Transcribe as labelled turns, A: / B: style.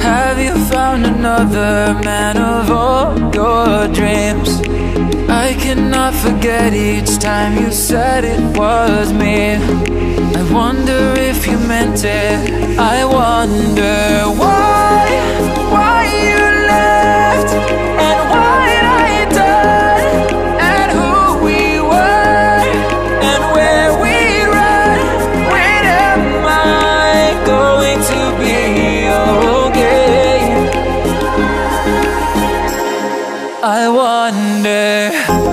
A: Have you found another man of all your dreams? I cannot forget each time you said it was me. I wonder if you meant it. I wonder why I wonder